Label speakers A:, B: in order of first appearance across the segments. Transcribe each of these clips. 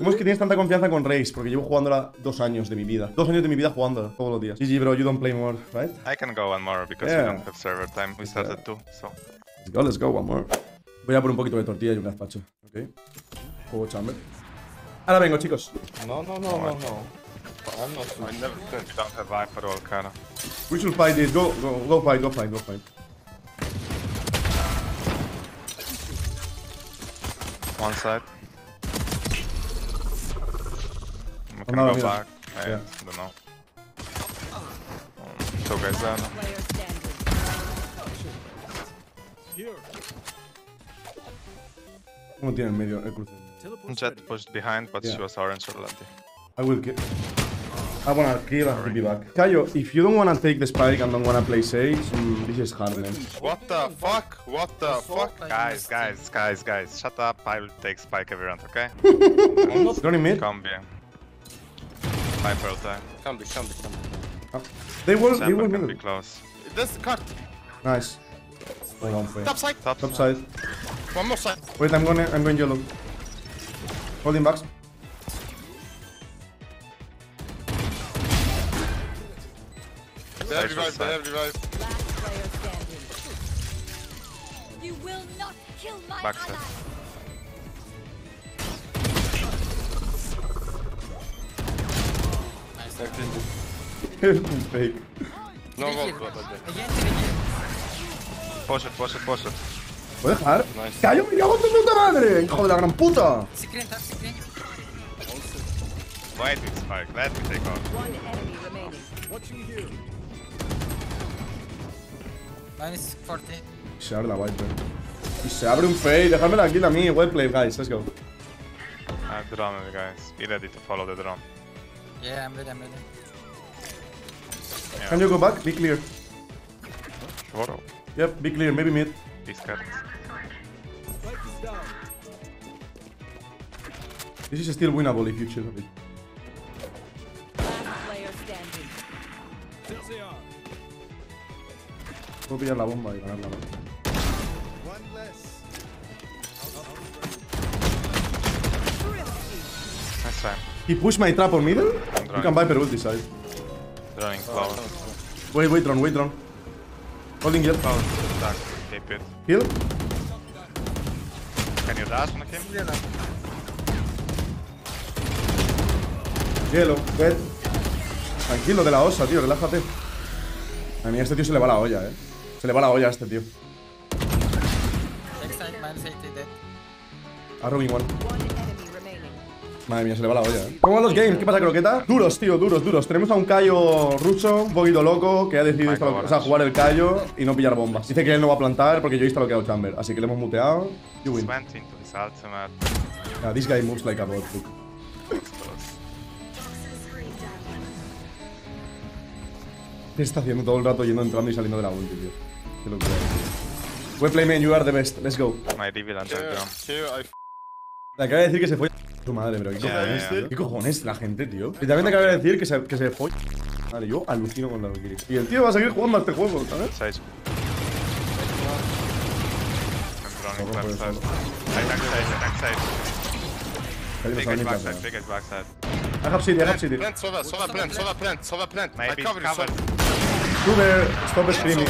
A: ¿Cómo es que tienes tanta confianza con Race? Porque llevo jugándola dos años de mi vida. Dos años de mi vida jugándola todos los días. GG, bro, you don't play more, right?
B: I can go one more because
A: Yeah.
B: we don't have server time. We started two, so.
A: Let's go, let's go, one more. Voy a por un poquito de tortilla y un gazpacho, ¿ok? Juego chamber. Ahora vengo, chicos.
C: No, no, no, no, no. I'm not
B: We never we don't have Viper or Kana.
A: We should fight this. Go, go, go fight, go fight, go fight.
B: One side. Can
A: Another
B: go
A: middle.
B: back. I
A: Yeah.
B: don't know. Um, two guys there. now.
D: Player standing.
A: Uno tiene medio, el cruce.
B: Jet pushed behind, but
A: Yeah.
B: she was orange already.
A: I will kill. I wanna kill and be back. Cayo, if you don't wanna take the spike and don't wanna play safe, mm, this is hard, man.
B: What the fuck? What the fuck? Guys, guys, guys, guys, shut up. I will take spike every round, okay?
A: Drone in mid.
B: Come bien. Viper ulti.
C: Can be, can be, can be.
A: Oh, they will, they
B: Chamber
A: will
B: can be
A: middle.
B: close.
C: This card.
A: Nice. Hold on, wait.
C: Top side.
B: Top,
A: Top side.
C: One more side.
A: Wait, I'm going, I'm going yellow. Holding backs.
C: They have
B: Side,
C: revive, they
B: side.
C: have revive.
D: Last player standing. You will not kill my
B: Backside.
D: Ally.
A: Fake.
C: No
B: push it, push it.
A: ¿Puedo dejar?
C: Nice.
A: ¡Cayo, me cago en tu puta madre! ¡Hijo de la gran puta!
E: Screen.
B: Wait with spike. Let me take off.
D: One enemy remaining.
E: Minus 40.
A: Se abre la Viper. Y se abre un fade. Dejadme la kill a mí. Well played, guys. Let's go.
B: I have drone, guys. Be ready to follow the drone.
E: Yeah, I'm ready, I'm ready.
A: Can you go back? Be clear.
B: Sure.
A: Yep, be clear. Maybe mid.
B: Be scared.
A: This is still winnable if you chill a bit.
D: Last player standing.
A: Puedo pillar la bomba y ganar la bomba.
B: Nice time.
A: He pushed my trap on middle. You can Viper ulti side.
B: Droning close.
A: Wait, wait, drone, wait, drone. Holding.
B: Stuck. Keep it.
A: Heal.
B: Can you dash on him?
A: Hielo. Wet. Tranquilo de la osa, tío. Relájate. A mí a este tío se le va la olla, eh. Se le va la olla a este tío.
E: Backside, minus 80 dead.
A: A Robin one. Madre mía, se le va la olla, eh. ¿Cómo van los games? ¿Qué pasa, croqueta? Duros, tío, duros, duros. Tenemos a un Cayo ruso, un poquito loco, que ha decidido o sea, jugar el Cayo y no pillar bombas. Dice que él no va a plantar porque yo he visto lo que ha Chamber. Así que le hemos muteado. You win. Yeah, this guy moves like a bot, look. ¿Qué está haciendo todo el rato yendo, entrando y saliendo de la ulti, tío? Qué locura. Buen play, man, you are the best. Let's go.
B: My
C: I
A: Le acaba de decir que se fue su madre, pero ¿qué cojones,
B: ya.
A: ¿Qué cojones la gente, tío? Literalmente acaba de decir que se, que se fue. Vale, yo alucino con la Valkyrie. Y el tío va a seguir jugando a este juego, ¿sabes?
B: Side. I
A: have city, I have city.
C: plant, Sova, Sova plant, Sova plant, Sova plant. I cover.
A: Two there, stop screaming.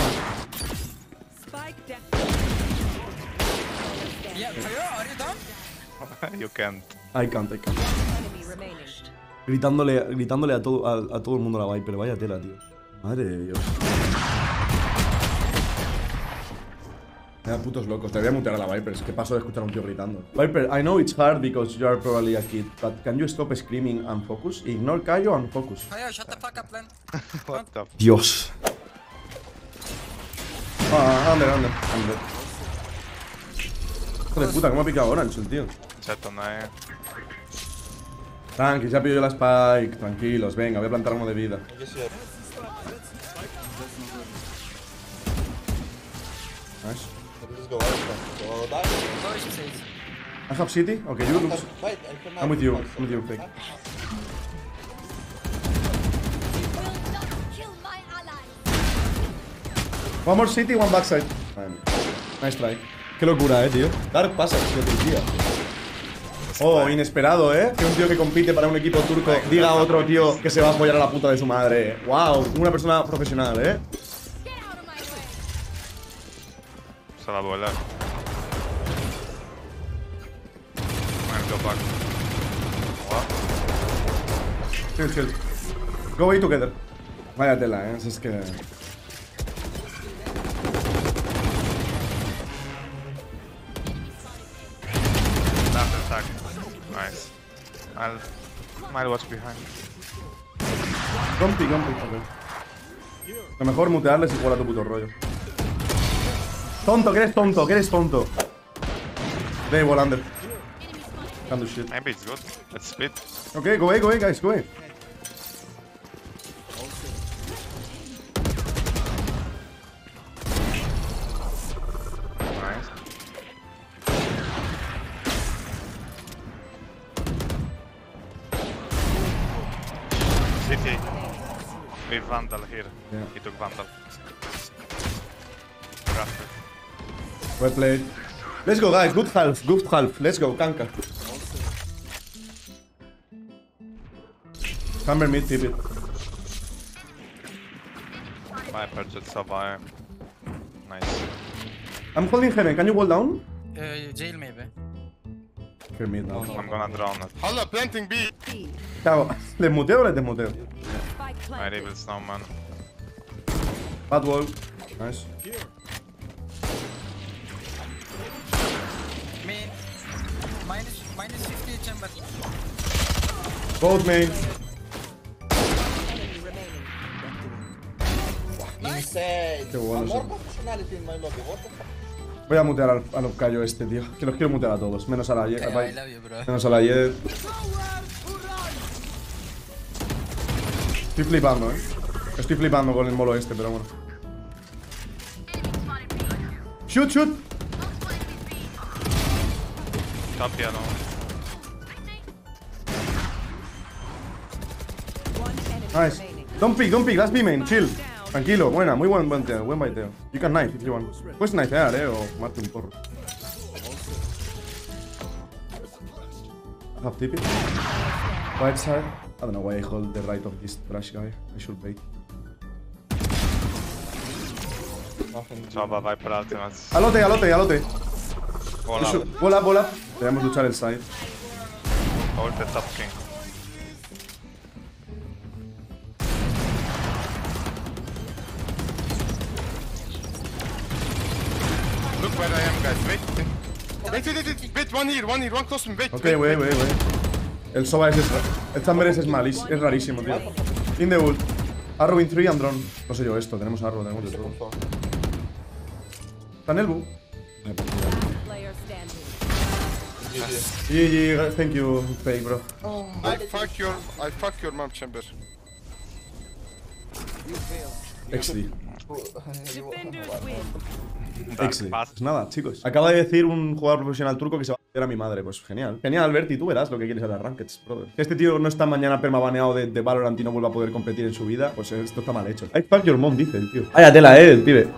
D: Spike down.
E: Yeah, are you down?
B: you can't.
A: I can't, I can't. Gritándole, gritándole a, todo, a, a todo el mundo la Viper, vaya tela, tío. Madre de Dios. Me da putos locos, te voy a mutear a la Viper, es que paso de escuchar a un tío gritando. Viper, I know it's hard because you are probably a kid, but can you stop screaming and focus? Ignore Kayo and focus.
E: Kayo, shut the fuck up, man.
B: What the
A: Dios. Ah, under, under, under. Hijo de puta, cómo ha picado Orange el tío.
B: On A.
A: Tranqui, ya pillo yo la Spike, tranquilos, venga, voy a plantar uno de vida. Nice. I have city? Okay, you look. I'm with you, I'm with you, fake. One more city, one backside. Nice try. Qué locura, eh, tío. Dark pasa, tío, Turquía. Oh, inesperado, ¿eh? Que un tío que compite para un equipo turco diga a otro tío que se va a apoyar a la puta de su madre. Wow, una persona profesional, ¿eh?
B: Se va a volar. I'll go back. What?
A: Chill, chill. Go away together. Vaya tela, ¿eh? Es que...
B: I'll, I'll watch behind.
A: Gompi, gompi, ok. Lo mejor mutearles y jugar a tu puto rollo. Tonto, que eres tonto, que eres tonto. They wall under. Can't do shit.
B: Maybe it's good. Let's split.
A: Okay, go away, go away, guys, go away.
B: City. With Vandal here.
A: Yeah.
B: He took Vandal. Rafter.
A: Well played. Let's go, guys. Good half, good half. Let's go, Kanka. Hammer mid, tip it.
B: My purchase survive. Nice.
A: I'm holding heaven. Can you wall down?
E: Uh, jail maybe.
A: Here mid now.
B: I'm gonna drown it.
C: Hala planting B.
A: Cago. ¿Les muteo o les desmuteo?
D: Planted.
B: Evil Snowman.
A: Bad wall. Nice.
E: Main. Minus, minus 50 chamber.
A: Both main.
F: Insane.
A: Qué bueno,
F: More
A: sí.
F: functionality in my lobby. What the fuck?
A: Voy a mutear al, al este, tío. Que los quiero mutear a todos. Menos a la
E: bro.
A: Menos a la Jet. Estoy flipando, eh. Estoy flipando con el molo este, pero bueno. Shoot, shoot.
D: One enemy
A: Nice. Don't pick, don't pick. Last B main. Chill. Tranquilo. Buena. Muy buen buen teo. Buen baiteo. You can knife if you want. Puedes knifear, eh. O fumarte un porro. Have TP. Right side. I don't know why I hold the right of this trash guy. I should bait.
B: Sova Viper ultimates.
A: Alote, alote, alote.
B: Wall
A: should- Bola, bola. Debemos luchar el side.
B: Hold the top king.
C: Look where I am, guys. Wait. Wait, wait, wait, wait. Wait, one here, one here, one close to me. Wait.
A: Ok, wey, wey, wey. El Soba es, es el Chamber es, es malís, es rarísimo, tío. In the ult. Arrow in 3 and drone. No sé yo esto, tenemos Arrow, tenemos de todo. Está en el bu. GG, thank you, fake, bro.
C: I fuck your, I fuck your mom chamber.
A: XD. XD. Pues nada, chicos. Acaba de decir un jugador profesional turco que se va a hacer a mi madre. Pues genial. Genial, Alberti, tú verás lo que quieres a las Rankeds, brother. Este tío no está mañana permabaneado de, de Valorant y no vuelva a poder competir en su vida, pues esto está mal hecho. I fuck your mom, dice el tío. Vaya tela, eh, el pibe.